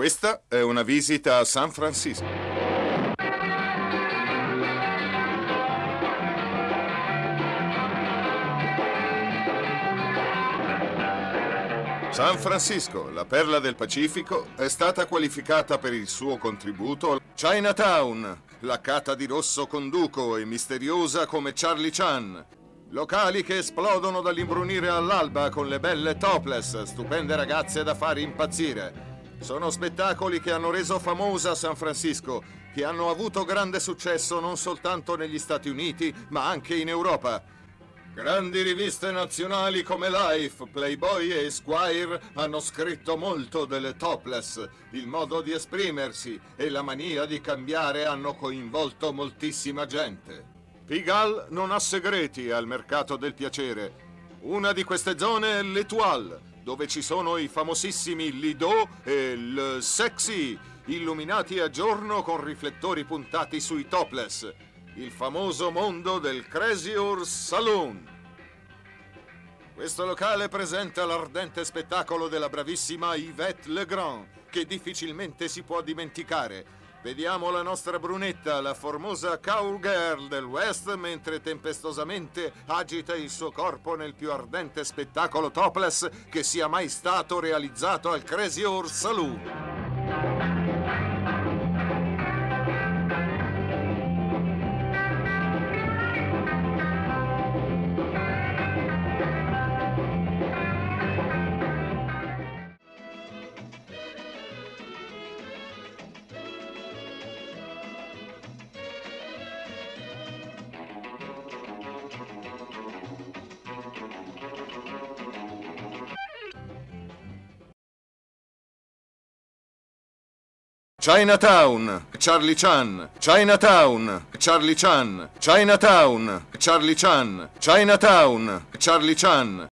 Questa è una visita a San Francisco. San Francisco, la perla del Pacifico, è stata qualificata per il suo contributo Chinatown, laccata di rosso con Duco e misteriosa come Charlie Chan. Locali che esplodono dall'imbrunire all'alba con le belle topless, stupende ragazze da fare impazzire. Sono spettacoli che hanno reso famosa San Francisco, che hanno avuto grande successo non soltanto negli Stati Uniti, ma anche in Europa. Grandi riviste nazionali come Life, Playboy e Esquire hanno scritto molto delle topless. Il modo di esprimersi e la mania di cambiare hanno coinvolto moltissima gente. Pigalle non ha segreti al mercato del piacere. Una di queste zone è l'Etoile, dove ci sono i famosissimi Lido e il Sexy, illuminati a giorno con riflettori puntati sui topless. Il famoso mondo del Crazy Horse Saloon. Questo locale presenta l'ardente spettacolo della bravissima Yvette Legrand, che difficilmente si può dimenticare. Vediamo la nostra brunetta, la formosa cowgirl del West, mentre tempestosamente agita il suo corpo nel più ardente spettacolo topless che sia mai stato realizzato al Crazy Horse Saloon. Chinatown, Charlie Chan, Chinatown, Charlie Chan, Chinatown, Charlie Chan, Chinatown, Charlie Chan.